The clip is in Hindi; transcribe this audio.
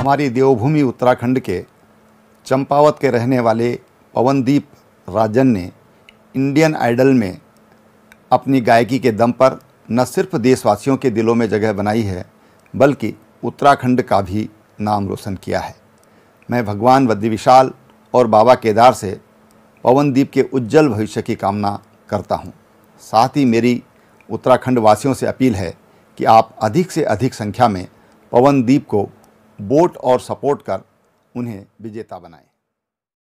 हमारी देवभूमि उत्तराखंड के चंपावत के रहने वाले पवनदीप राजन ने इंडियन आइडल में अपनी गायकी के दम पर न सिर्फ़ देशवासियों के दिलों में जगह बनाई है, बल्कि उत्तराखंड का भी नाम रोशन किया है। मैं भगवान बद्री विशाल और बाबा केदार से पवनदीप के उज्जवल भविष्य की कामना करता हूँ। साथ ही मेरी उत्तराखंड वासियों से अपील है कि आप अधिक से अधिक संख्या में पवनदीप को वोट और सपोर्ट कर उन्हें विजेता बनाएँ।